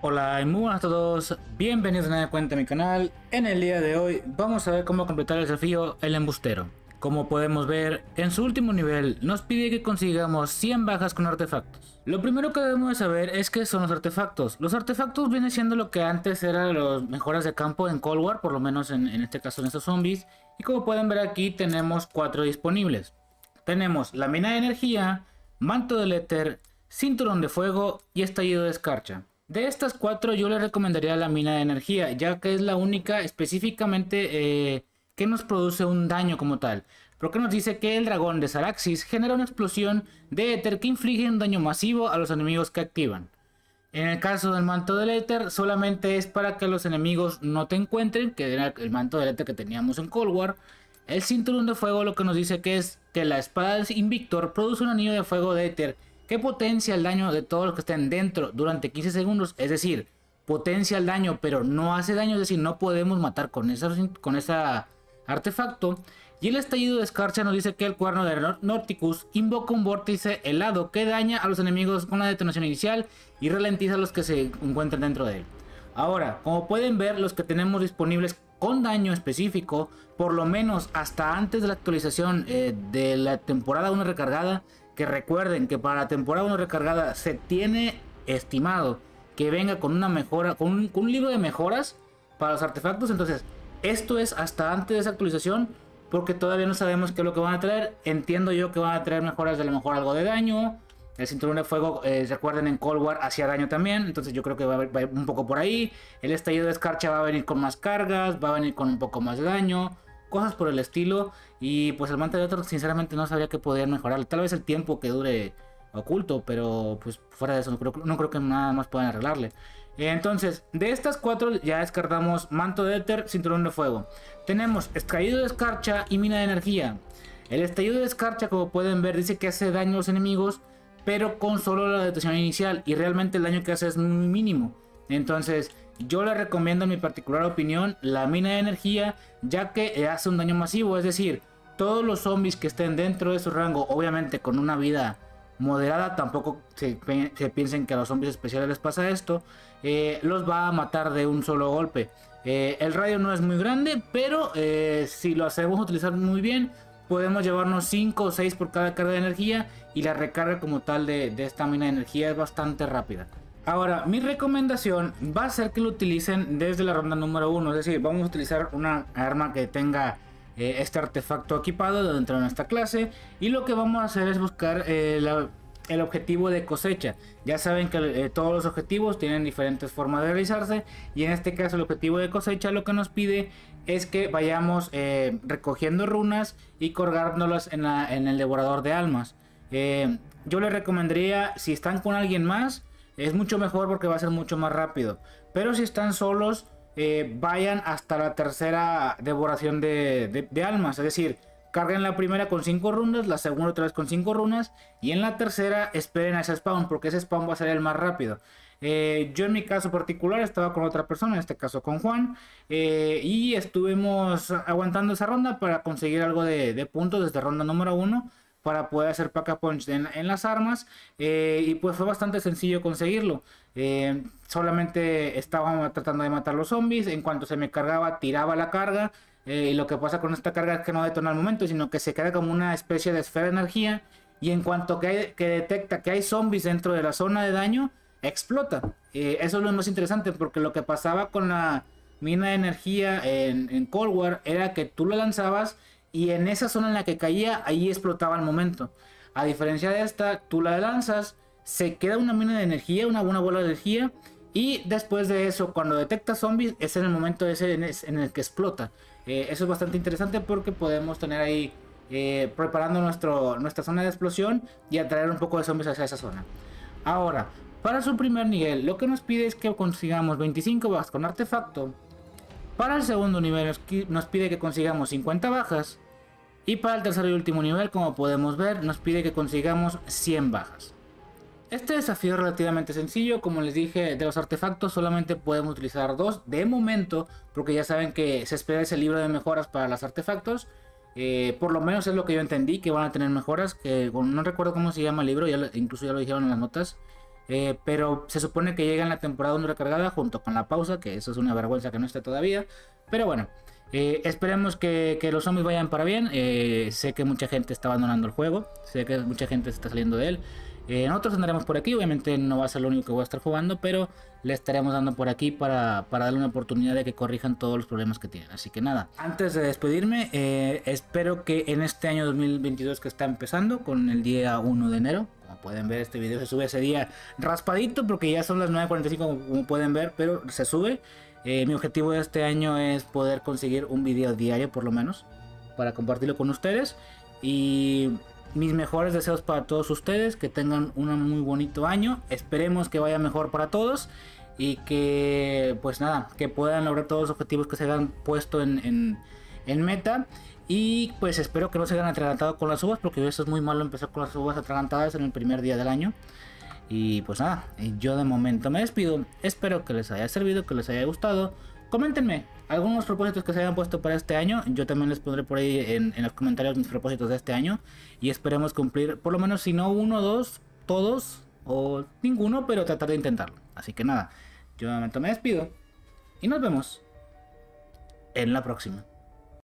Hola y muy buenas a todos, bienvenidos a nueva cuenta a mi canal. En el día de hoy vamos a ver cómo completar el desafío El Embustero. Como podemos ver, en su último nivel nos pide que consigamos 100 bajas con artefactos. Lo primero que debemos de saber es qué son los artefactos. Los artefactos vienen siendo lo que antes eran los mejoras de campo en Cold War, por lo menos en, en este caso en estos zombies. Y como pueden ver aquí tenemos 4 disponibles. Tenemos la mina de energía, manto del éter, cinturón de fuego y estallido de escarcha. De estas cuatro yo le recomendaría la mina de energía, ya que es la única específicamente eh, que nos produce un daño como tal. Porque nos dice que el dragón de Saraxis genera una explosión de éter que inflige un daño masivo a los enemigos que activan. En el caso del manto del éter, solamente es para que los enemigos no te encuentren, que era el manto del éter que teníamos en Cold War. El cinturón de fuego lo que nos dice que es que la espada de Invictor produce un anillo de fuego de éter que potencia el daño de todos los que estén dentro durante 15 segundos. Es decir, potencia el daño, pero no hace daño. Es decir, no podemos matar con esa, con esa artefacto. Y el estallido de escarcha nos dice que el cuerno de Norticus invoca un vórtice helado que daña a los enemigos con la detonación inicial y ralentiza a los que se encuentran dentro de él. Ahora, como pueden ver, los que tenemos disponibles con daño específico, por lo menos hasta antes de la actualización eh, de la temporada 1 recargada, que recuerden que para la temporada 1 recargada se tiene estimado que venga con una mejora, con un, libro de mejoras para los artefactos. Entonces, esto es hasta antes de esa actualización, porque todavía no sabemos qué es lo que van a traer. Entiendo yo que van a traer mejoras de lo mejor algo de daño. El cinturón de fuego, eh, recuerden, en Cold War hacía daño también. Entonces yo creo que va a, a ir un poco por ahí. El estallido de escarcha va a venir con más cargas, va a venir con un poco más de daño cosas por el estilo. Y pues el manto de otro, sinceramente, no sabía que podían mejorar. Tal vez el tiempo que dure oculto, pero pues fuera de eso, no creo, no creo que nada más puedan arreglarle. Entonces, de estas cuatro ya descartamos manto de éter, cinturón de fuego. Tenemos estallido de escarcha y mina de energía. El estallido de escarcha, como pueden ver, dice que hace daño a los enemigos, pero con solo la detonación inicial. Y realmente el daño que hace es muy mínimo. Entonces, yo le recomiendo en mi particular opinión la mina de energía, ya que hace un daño masivo. Es decir, todos los zombies que estén dentro de su rango, obviamente con una vida moderada, tampoco se, piensen que a los zombies especiales les pasa esto, eh, los va a matar de un solo golpe. Eh, el radio no es muy grande, pero eh, si lo hacemos utilizar muy bien, podemos llevarnos 5 o 6 por cada carga de energía y la recarga como tal de esta mina de energía es bastante rápida. Ahora, mi recomendación va a ser que lo utilicen desde la ronda número 1. Es decir, vamos a utilizar una arma que tenga eh, este artefacto equipado dentro de nuestra clase. Y lo que vamos a hacer es buscar eh, el objetivo de cosecha. Ya saben que eh, todos los objetivos tienen diferentes formas de realizarse. Y en este caso el objetivo de cosecha lo que nos pide es que vayamos recogiendo runas y colgándolas en, en, el devorador de almas. yo les recomendaría, si están con alguien más, es mucho mejor porque va a ser mucho más rápido. Pero si están solos, eh, vayan hasta la tercera devoración de, almas. Es decir, carguen la primera con 5 runas, la segunda otra vez con 5 runas. Y en la tercera esperen a ese spawn, porque ese spawn va a ser el más rápido. Eh, yo en mi caso particular estaba con otra persona, en este caso con Juan, eh, y estuvimos aguantando esa ronda para conseguir algo de, de puntos desde ronda número 1 para poder hacer pack a punch en, las armas eh, y pues fue bastante sencillo conseguirlo. Eh, solamente estaba tratando de matar los zombies en cuanto se me cargaba tiraba la carga eh, y lo que pasa con esta carga es que no detona al momento sino que se queda como una especie de esfera de energía y en cuanto que, que detecta que hay zombies dentro de la zona de daño explota. Eso es lo más interesante porque lo que pasaba con la mina de energía en, en Cold War era que tú lo lanzabas y en esa zona en la que caía, ahí explotaba el momento. A diferencia de esta, tú la lanzas, se queda una mina de energía, una buena bola de energía. Y después de eso, cuando detecta zombies, es en el momento ese en el que explota. Eh, eso es bastante interesante porque podemos tener ahí eh, preparando nuestro, nuestra zona de explosión y atraer un poco de zombies hacia esa zona. Ahora, para su primer nivel, lo que nos pide es que consigamos 25 bajas con artefacto, para el segundo nivel nos pide que consigamos 50 bajas. Y para el tercer y último nivel, como podemos ver, nos pide que consigamos 100 bajas. Este desafío es relativamente sencillo, como les dije, de los artefactos solamente podemos utilizar dos de momento, porque ya saben que se espera ese libro de mejoras para los artefactos. Eh, por lo menos es lo que yo entendí, que van a tener mejoras, que no recuerdo cómo se llama el libro, incluso ya lo dijeron en las notas. Eh, pero se supone que llega en la temporada 1 recargada junto con la pausa, que eso es una vergüenza que no esté todavía. Pero bueno, eh, esperemos que, los zombies vayan para bien. Eh, sé que mucha gente está abandonando el juego, sé que mucha gente está saliendo de él. nosotros andaremos por aquí, obviamente no va a ser lo único que voy a estar jugando, pero le estaremos dando por aquí para, para darle una oportunidad de que corrijan todos los problemas que tienen. Así que nada, antes de despedirme, espero que en este año 2022 que está empezando, con el día 1 de enero, como pueden ver, este video se sube ese día raspadito porque ya son las 9.45 como, pueden ver, pero se sube. Eh, mi objetivo de este año es poder conseguir un video diario por lo menos para compartirlo con ustedes. Y mis mejores deseos para todos ustedes, que tengan un muy bonito año. Esperemos que vaya mejor para todos y que pues nada, que puedan lograr todos los objetivos que se hayan puesto en, meta. Y pues espero que no se hayan atragantado con las uvas, porque eso es muy malo empezar con las uvas atragantadas en el primer día del año. Y pues nada, yo de momento me despido. Espero que les haya servido, que les haya gustado. Coméntenme algunos propósitos que se hayan puesto para este año. Yo también les pondré por ahí en, los comentarios mis propósitos de este año. Y esperemos cumplir, por lo menos si no uno, dos, todos o ninguno, pero tratar de intentarlo. Así que nada, yo de momento me despido. Y nos vemos en la próxima.